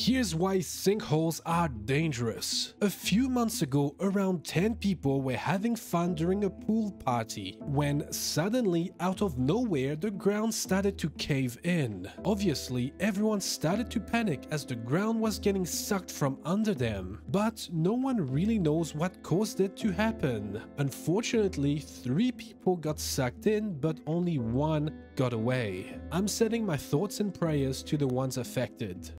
Here's why sinkholes are dangerous. A few months ago, around 10 people were having fun during a pool party, when suddenly, out of nowhere, the ground started to cave in. Obviously, everyone started to panic as the ground was getting sucked from under them, but no one really knows what caused it to happen. Unfortunately, three people got sucked in, but only one got away. I'm sending my thoughts and prayers to the ones affected.